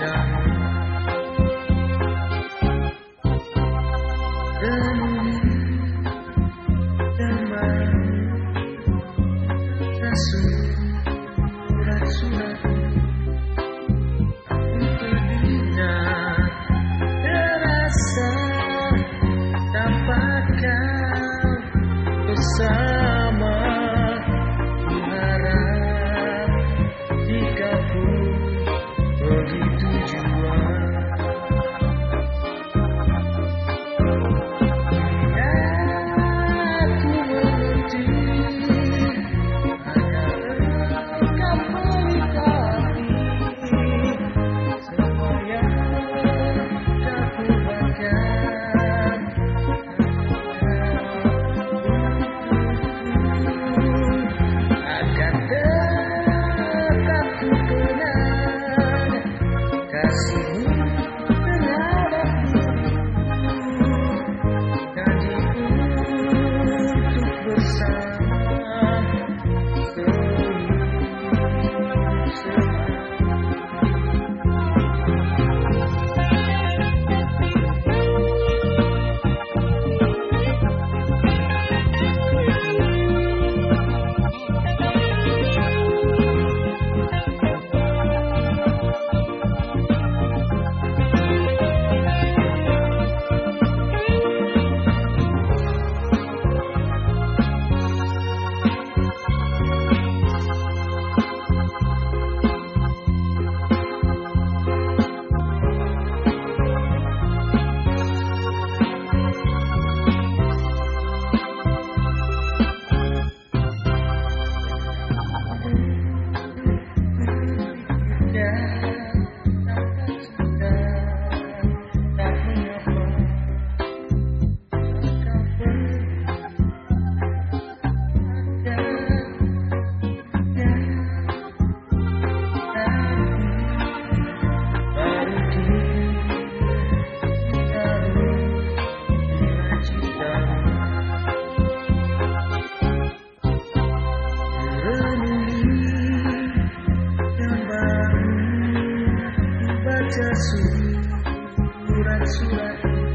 done. Baca surat-surat